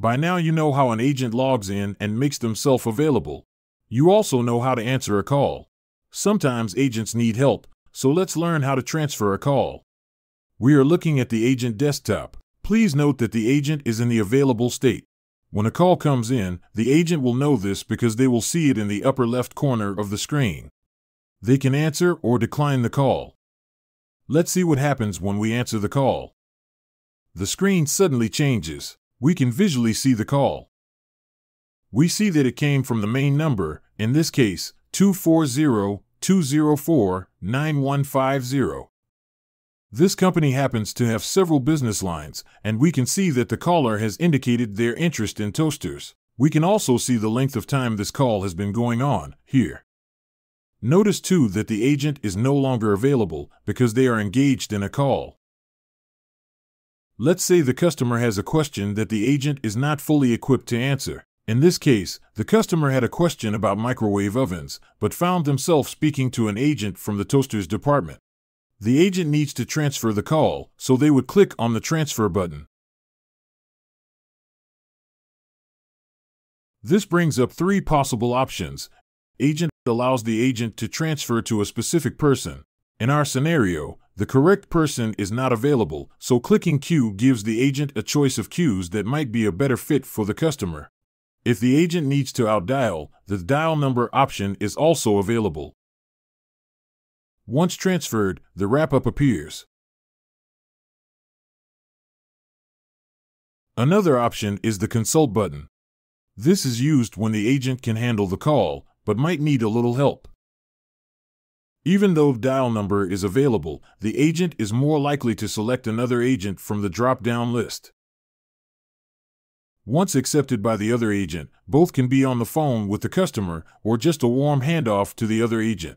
By now, you know how an agent logs in and makes themselves available. You also know how to answer a call. Sometimes agents need help, so let's learn how to transfer a call. We are looking at the agent desktop. Please note that the agent is in the available state. When a call comes in, the agent will know this because they will see it in the upper left corner of the screen. They can answer or decline the call. Let's see what happens when we answer the call. The screen suddenly changes. We can visually see the call. We see that it came from the main number, in this case, 240 204 9150. This company happens to have several business lines, and we can see that the caller has indicated their interest in toasters. We can also see the length of time this call has been going on, here. Notice too that the agent is no longer available because they are engaged in a call. Let's say the customer has a question that the agent is not fully equipped to answer. In this case, the customer had a question about microwave ovens, but found themselves speaking to an agent from the toasters department. The agent needs to transfer the call, so they would click on the transfer button. This brings up three possible options. Agent allows the agent to transfer to a specific person. In our scenario, the correct person is not available, so clicking Queue gives the agent a choice of queues that might be a better fit for the customer. If the agent needs to outdial, the dial number option is also available. Once transferred, the wrap up appears. Another option is the consult button. This is used when the agent can handle the call, but might need a little help. Even though dial number is available, the agent is more likely to select another agent from the drop down list. Once accepted by the other agent, both can be on the phone with the customer or just a warm handoff to the other agent.